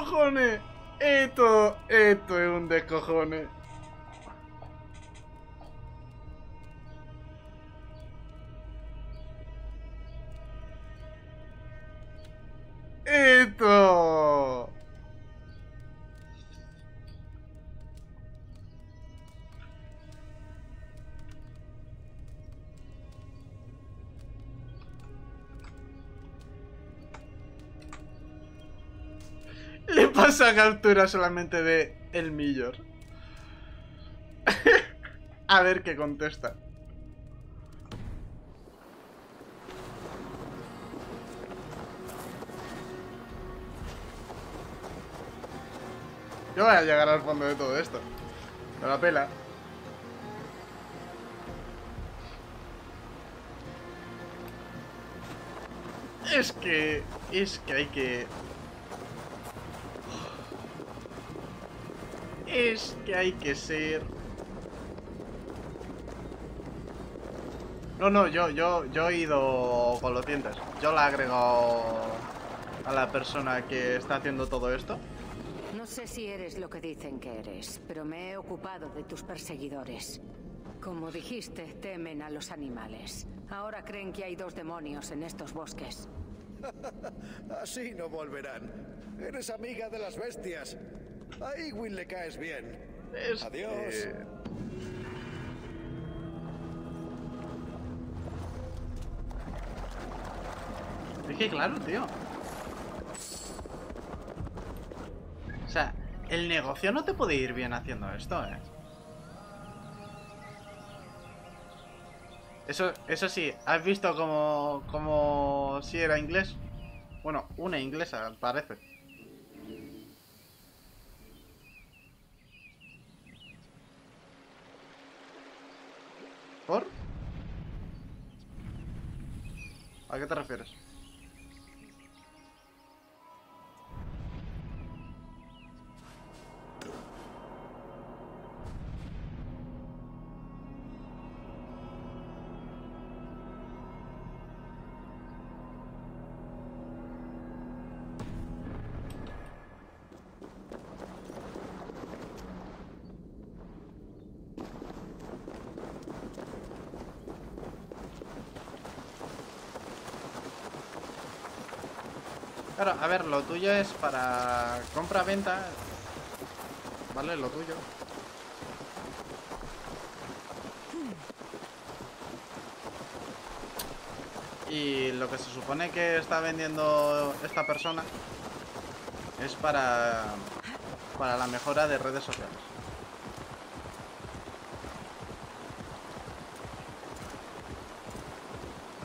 descojone. Esto, esto es un descojone. Le pasa captura solamente de el millor. A ver qué contesta. Yo voy a llegar al fondo de todo esto. Me la pela. Es que... Es que hay que... Es que hay que ser... No, no, yo, yo, yo he ido con los dientes. Yo la agrego a la persona que está haciendo todo esto. No sé si eres lo que dicen que eres, pero me he ocupado de tus perseguidores. Como dijiste, temen a los animales. Ahora creen que hay dos demonios en estos bosques. Así no volverán. Eres amiga de las bestias. A Igwin le caes bien. Es Adiós. Es que claro, tío. O sea, el negocio no te puede ir bien haciendo esto, ¿eh? Eso, eso sí, ¿has visto como, como si era inglés? Bueno, una inglesa, parece. ¿Por? ¿A qué te refieres? A ver, lo tuyo es para compra-venta. ¿Vale? Lo tuyo. Y lo que se supone que está vendiendo esta persona es para, para la mejora de redes sociales.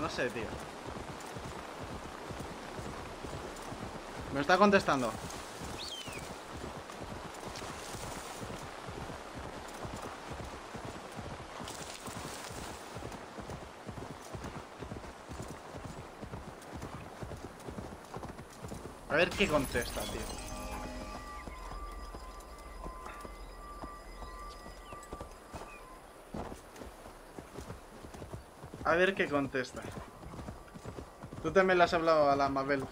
No sé, tío. Me está contestando. A ver qué contesta, tío. A ver qué contesta. Tú también le has hablado a la Mabel.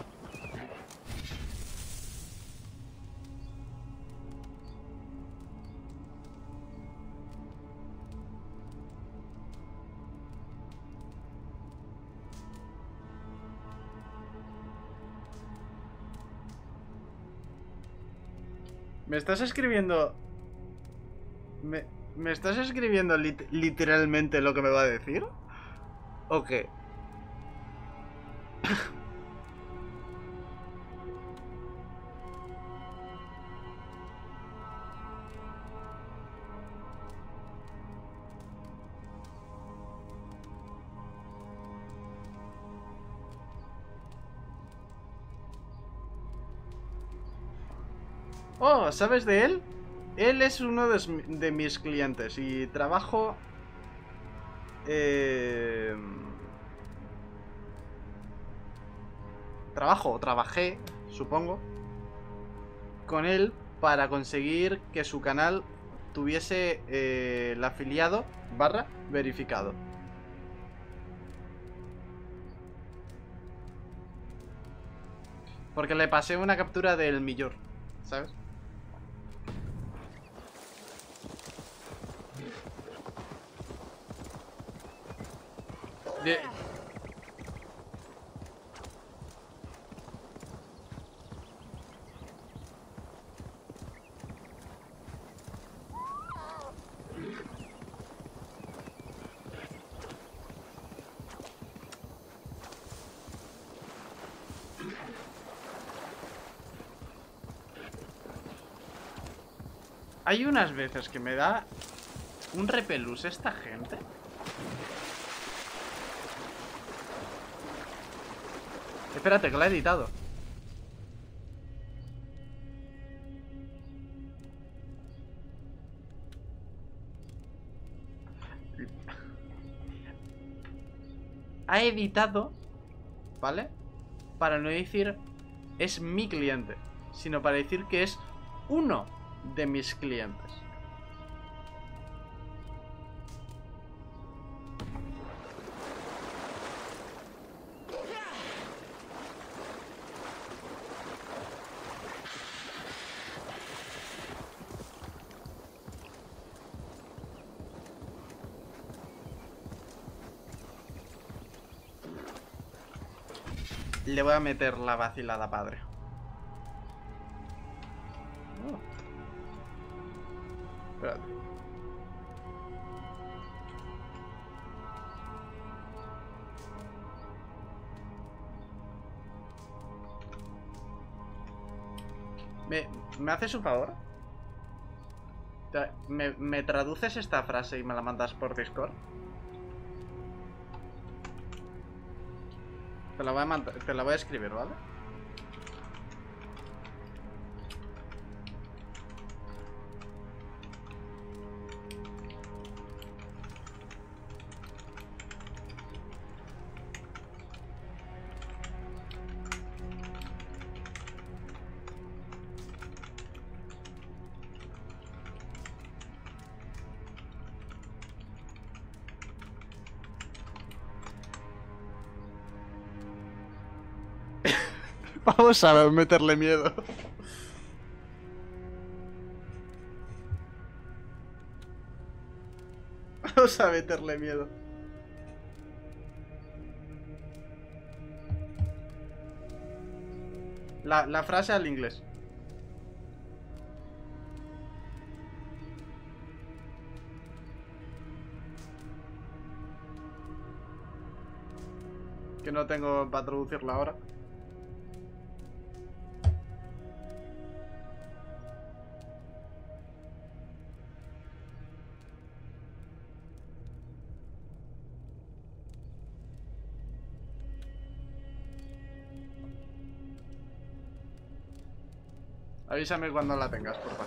¿Me estás escribiendo... ¿Me, me estás escribiendo lit- literalmente lo que me va a decir? ¿O qué? ¿Sabes de él? Él es uno de, mis clientes y trabajo... eh, trabajo, trabajé, supongo, con él para conseguir que su canal tuviese eh, el afiliado barra verificado. Porque le pasé una captura del millor. ¿sabes? Hay unas veces que me da un repelús esta gente. Espérate, que lo he editado. Ha editado, ¿vale? Para no decir es mi cliente, sino para decir que es uno de mis clientes. Le voy a meter la vacilada, padre. Oh. Espérate. ¿Me, ¿Me haces un favor? ¿Me, ¿Me traduces esta frase y me la mandas por Discord? Te la voy a, te la voy a escribir, ¿vale? Vamos a meterle miedo. Vamos a meterle miedo. La, la frase al inglés. Que no tengo para traducirla ahora. Avísame cuando la tengas, por favor.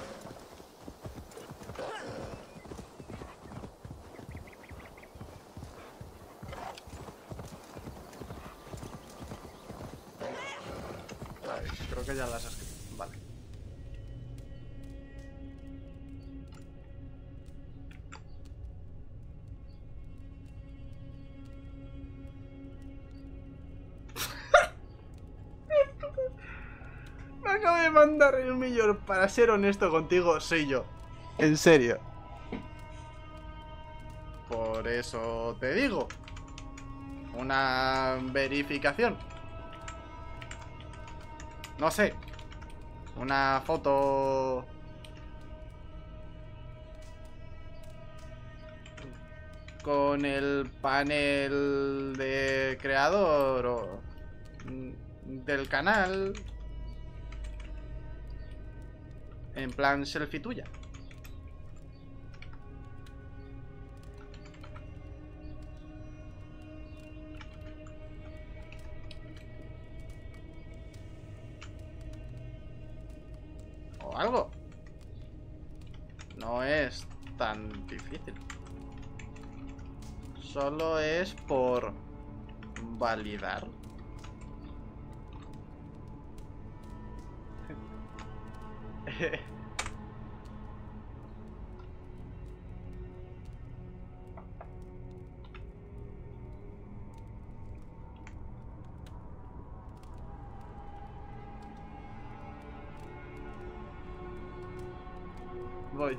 Creo que ya las has el millón. Para ser honesto contigo, soy yo. En serio. Por eso te digo. Una verificación. No sé. Una foto... Con el panel de creador o mm, del canal. En plan selfie tuya. O algo. No es tan difícil. Solo es por validar. Vai.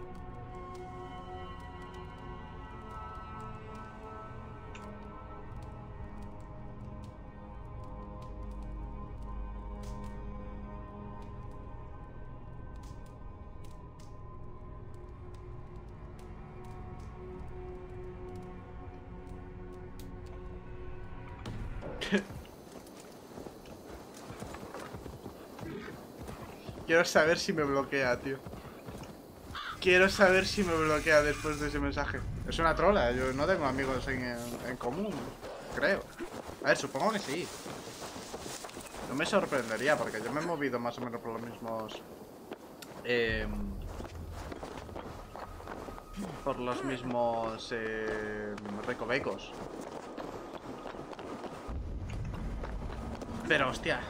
Quiero saber si me bloquea, tío. Quiero saber si me bloquea después de ese mensaje. Es una trola, yo no tengo amigos en, común, creo. A ver, supongo que sí. No me sorprendería, porque yo me he movido más o menos por los mismos... Eh, por los mismos eh, recovecos. Pero, hostia.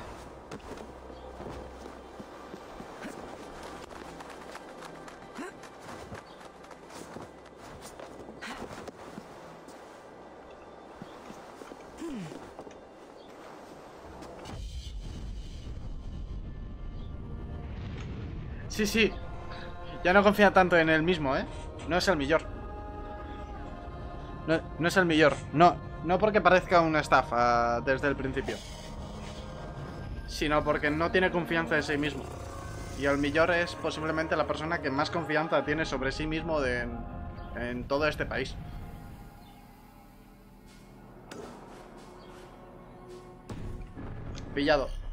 Sí, sí. Ya no confía tanto en él mismo, ¿eh? No es el mejor. No, no es el mejor. No, no porque parezca una estafa desde el principio. Sino porque no tiene confianza en sí mismo. Y el mejor es posiblemente la persona que más confianza tiene sobre sí mismo de, en, en todo este país. Pillado.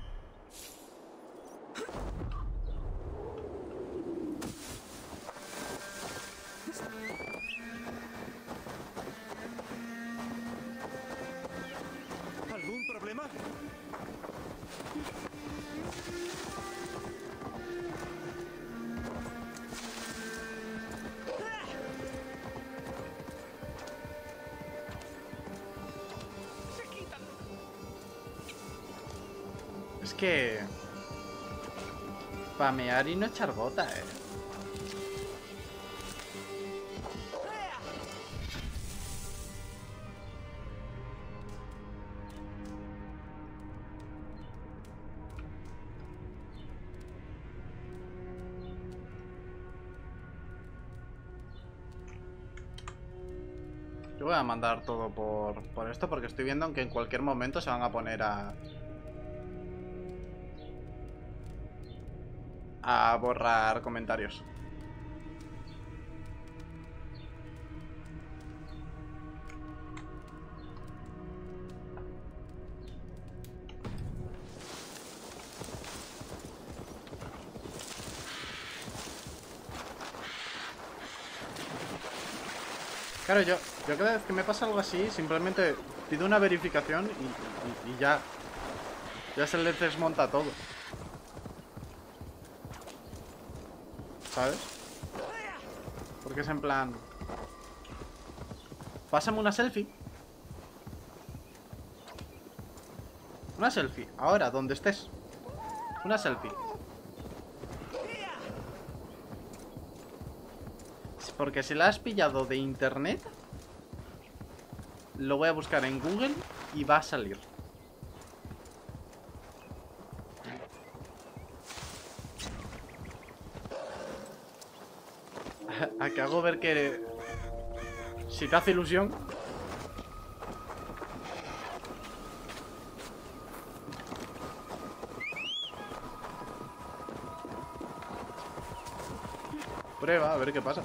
Es que... Pamear y no echar gota, eh. Yo voy a mandar todo por, por esto porque estoy viendo que en cualquier momento se van a poner a... A borrar comentarios. Claro, yo, yo cada vez que me pasa algo así, simplemente pido una verificación y, ya. Ya se le desmonta todo. ¿Sabes? Porque es en plan. Pásame una selfie. Una selfie. Ahora, donde estés. Una selfie. Porque si la has pillado de internet, lo voy a buscar en Google y va a salir. A que hago ver que... Si te hace ilusión... Prueba, a ver qué pasa.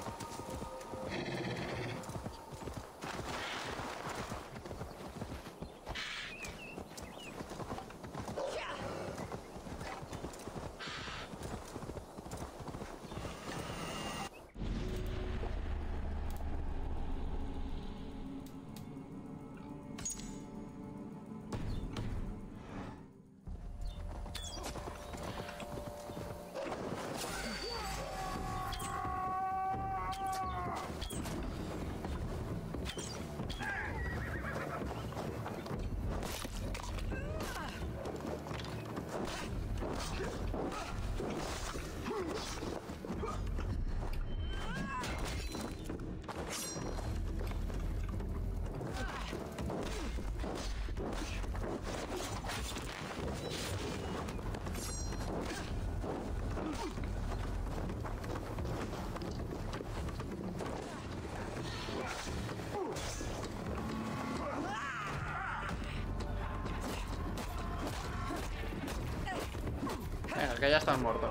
Que ya están muertos.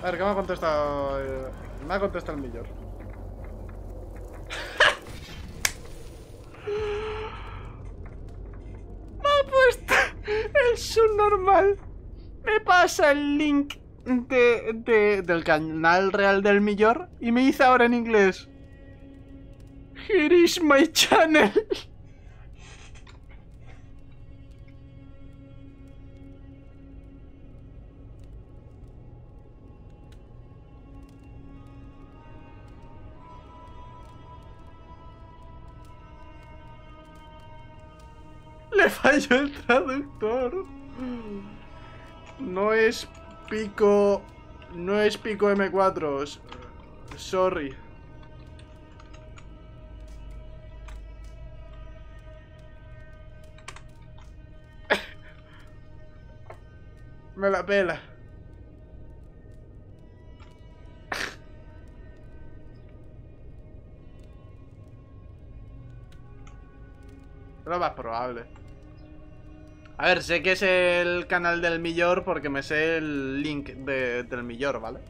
A ver, ¿qué me ha contestado? Me ha contestado el millor. me ha puesto el subnormal. Me pasa el link de, de- del canal real del millor y me dice ahora en inglés. Here is my channel. Le falló el traductor. No es pico. No es pico M4. s- Sorry. Me la pela. Lo más probable. A ver, sé que es el canal del Millor porque me sé el link de- del Millor, ¿vale?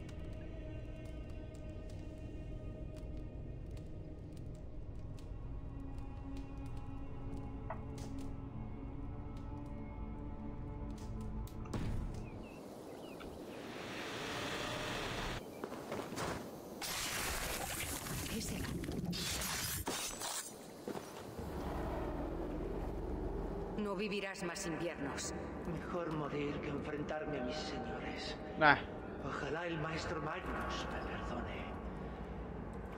No más inviernos. Mejor morir que enfrentarme a mis señores. Nah, Ojalá el maestro Magnus me perdone.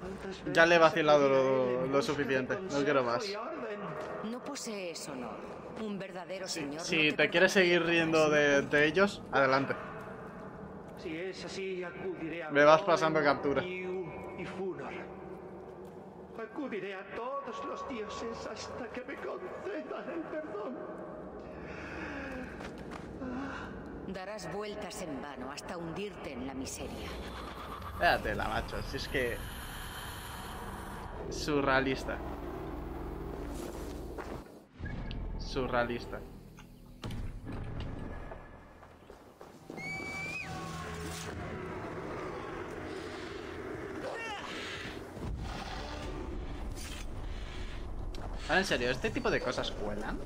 ¿Cuántas Ya le he vacilado lo- lo suficiente, no quiero más. No posees honor. Un verdadero señor. no si te perdona quieres seguir riendo de, de ellos, adelante. Si es así, acudiré a Me vas pasando captura. Y Funor. Acudiré a todos los dioses hasta que me concedan el perdón. Darás vueltas en vano hasta hundirte en la miseria. Espérate, la macho, si es que... Surrealista. Surrealista. En serio, ¿este tipo de cosas cuelan?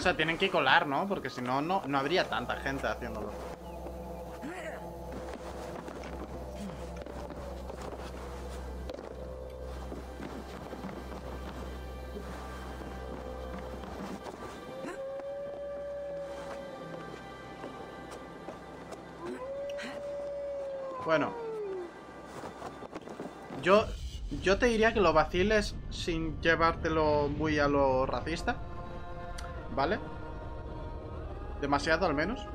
O sea, tienen que colar, ¿no? Porque si no, no, no habría tanta gente haciéndolo. Bueno. Yo, yo te diría que lo vaciles sin llevártelo muy a lo racista. ¿Vale? Demasiado al menos.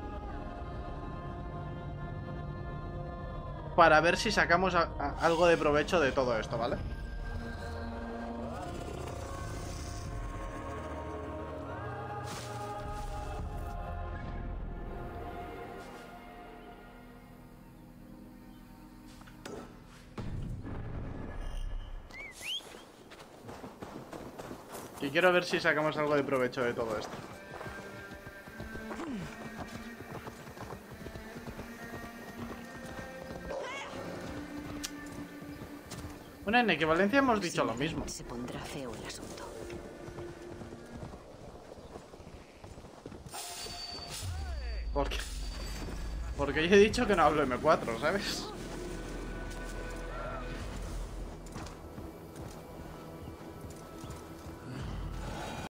Para ver si sacamos algo de provecho de todo esto, ¿vale? Y quiero ver si sacamos algo de provecho de todo esto. Bueno, en equivalencia hemos dicho lo mismo. Se pondrá feo el asunto. ¿Por qué? Porque yo he dicho que no hablo M4, ¿sabes?